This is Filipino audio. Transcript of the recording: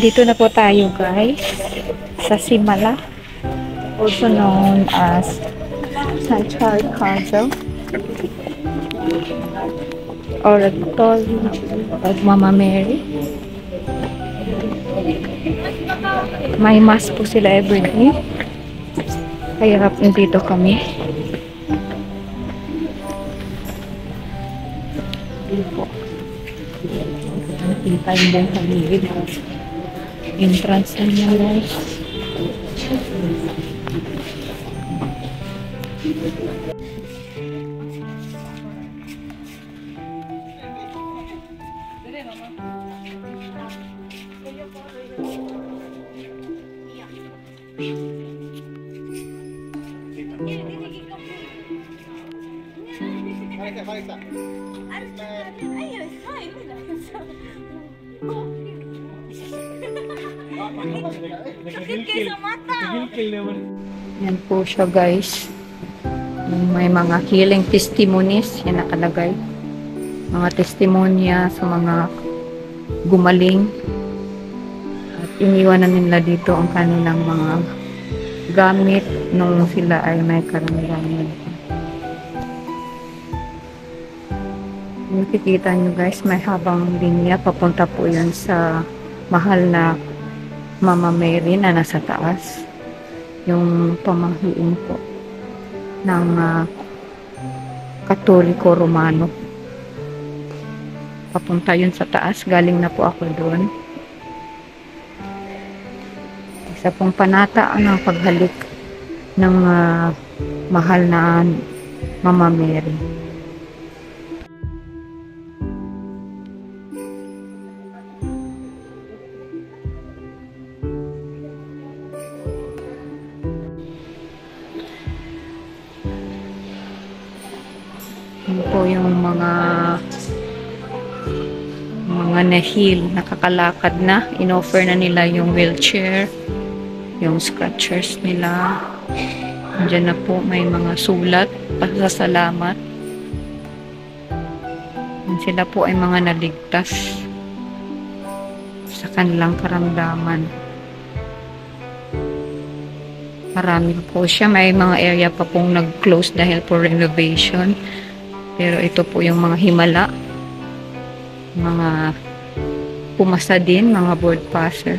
Dito na po tayo guys. Sa Simala. Also known as Sanctuary Castle Oratory of Mama Mary may mass po sila everyday kaya nandito kami. Dito nakita yung buong paligid entrance na niya guys. Sakit kayo sa mata. Yan po siya guys. May mga healing testimonies. Yan nakalagay. Mga testimonya sa mga gumaling. At iniwanan nila dito ang kanilang mga gamit nung sila ay may karamdaman. Nakikita nyo guys, may habang linya. Papunta po yan sa mahal na Mama Mary na nasa taas. Yung pamahiin po ng uh, Katoliko Romano. Papunta yun sa taas. Galing na po ako doon. Isa pong panataan ng paghalik ng uh, mahal na Mama Mary. Yun po yung mga mga nahil, nakakalakad na. Inoffer na nila yung wheelchair, yung scratchers nila. Diyan na po may mga sulat, pasasalamat. Sila po ay mga naligtas sa kanilang karamdaman. Marami po siya. May mga area pa pong nag-close dahil po renovation. Pero ito po yung mga himala. Mga pumasa din, mga board passer.